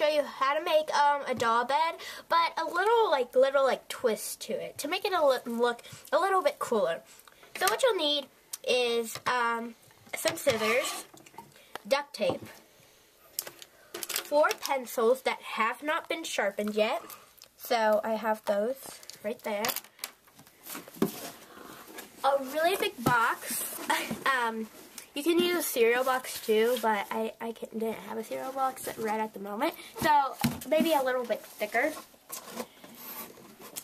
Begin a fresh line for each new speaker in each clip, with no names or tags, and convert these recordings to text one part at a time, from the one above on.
show you how to make um, a doll bed, but a little like little like twist to it to make it a look a little bit cooler. So what you'll need is um, some scissors, duct tape, four pencils that have not been sharpened yet. So I have those right there. A really big box. um, you can use a cereal box too, but I, I didn't have a cereal box right at the moment. So maybe a little bit thicker.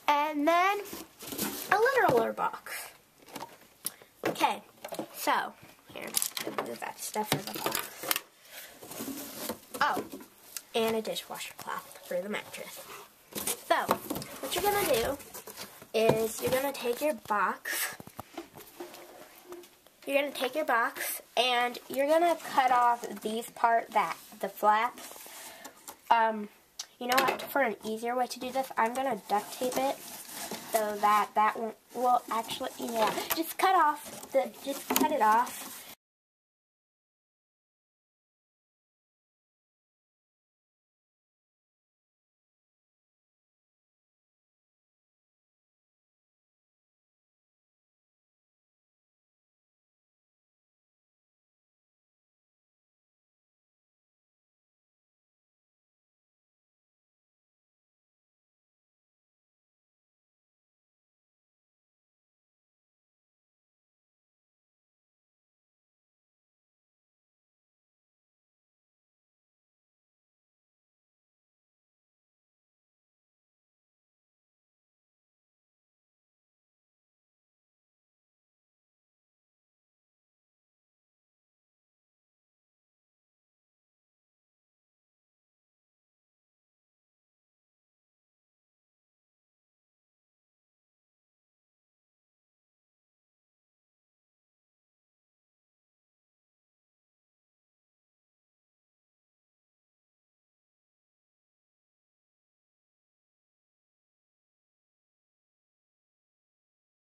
And then a littler box. Okay, so here, move that stuff in the box. Oh, and a dishwasher cloth for the mattress. So, what you're to do is you're to take your box you're going to take your box and you're going to cut off these part, that, the flaps. Um, you know what, for an easier way to do this, I'm going to duct tape it so that that won't, will actually, yeah, just cut off, the, just cut it off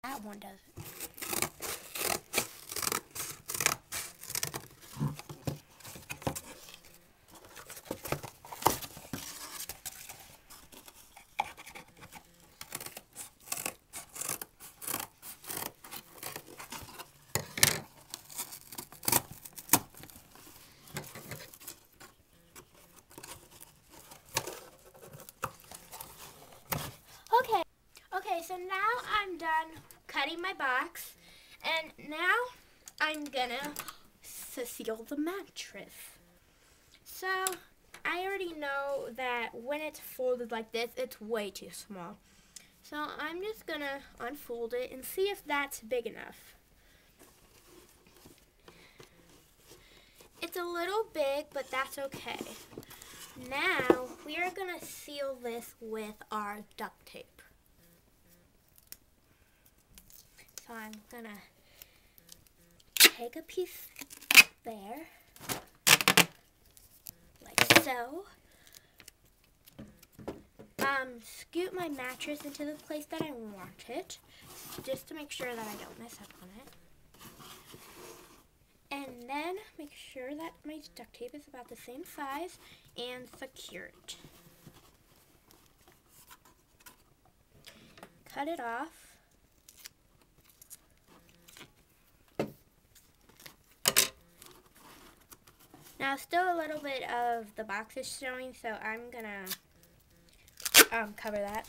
That one doesn't. Okay, okay, so now I'm done cutting my box. And now I'm gonna seal the mattress. So I already know that when it's folded like this, it's way too small. So I'm just gonna unfold it and see if that's big enough. It's a little big, but that's okay. Now, we are gonna seal this with our duct tape. So I'm gonna take a piece there, like so. Um, scoot my mattress into the place that I want it, just to make sure that I don't mess up on it. And then make sure that my duct tape is about the same size and secure it. Cut it off. Now still a little bit of the box is showing, so I'm gonna um, cover that.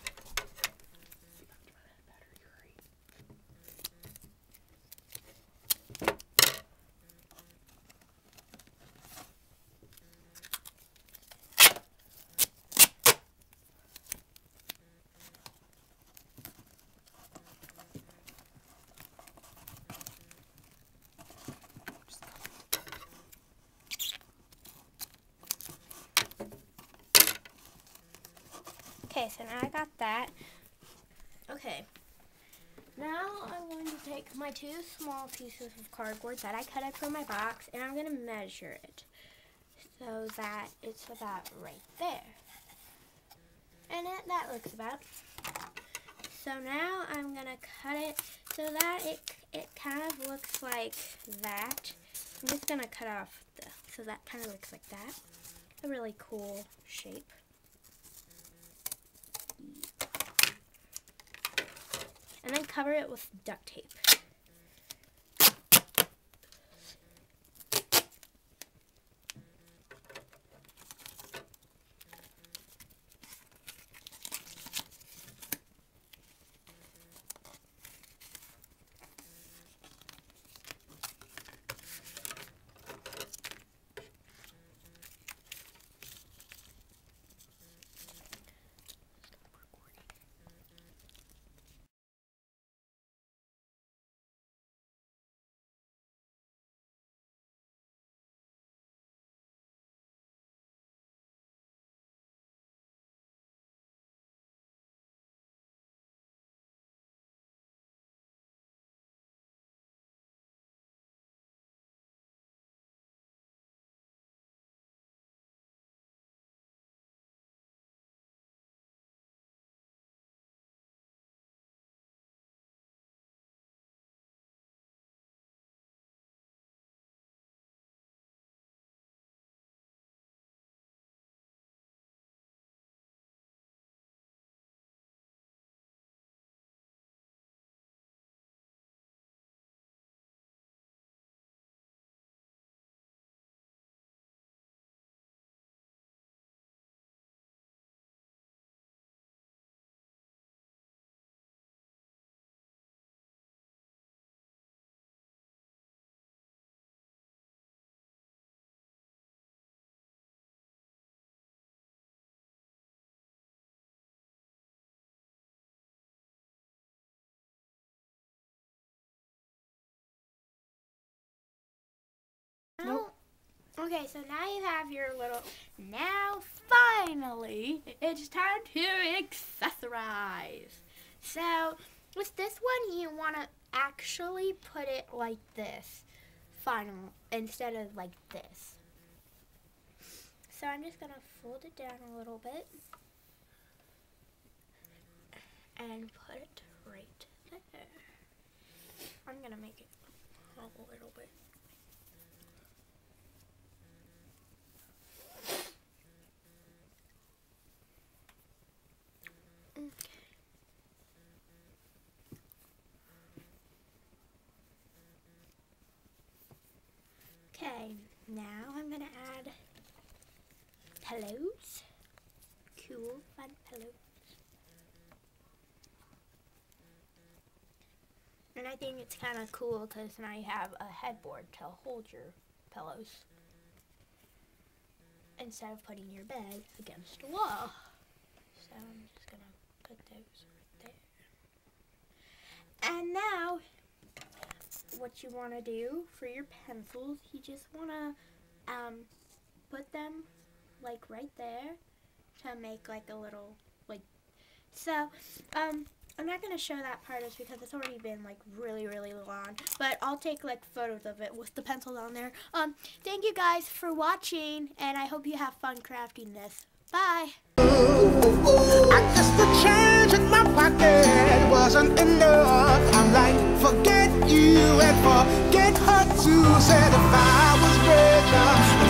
Okay, so now I got that. Okay. Now I'm going to take my two small pieces of cardboard that I cut out from my box and I'm going to measure it so that it's about right there. And it, that looks about. So now I'm going to cut it so that it, it kind of looks like that. I'm just going to cut off the, so that kind of looks like that. a really cool shape. And then cover it with duct tape. Nope. Okay, so now you have your little. Now, finally, it's time to accessorize. So, with this one, you want to actually put it like this, final, instead of like this. So I'm just going to fold it down a little bit and put it right there. I'm going to make it a little bit. Okay, now I'm gonna add pillows. Cool, fun pillows. And I think it's kind of cool because now you have a headboard to hold your pillows instead of putting your bed against a wall. So I'm just gonna put those right there. And now what you want to do for your pencils, you just want to um, put them like right there to make like a little like so um I'm not to show that part just because it's already been like really really long but I'll take like photos of it with the pencils on there. Um thank you guys for watching and I hope you have fun crafting this. Bye! I guess the change in my pocket wasn't enough. I'm like forget you and forget her too said if I was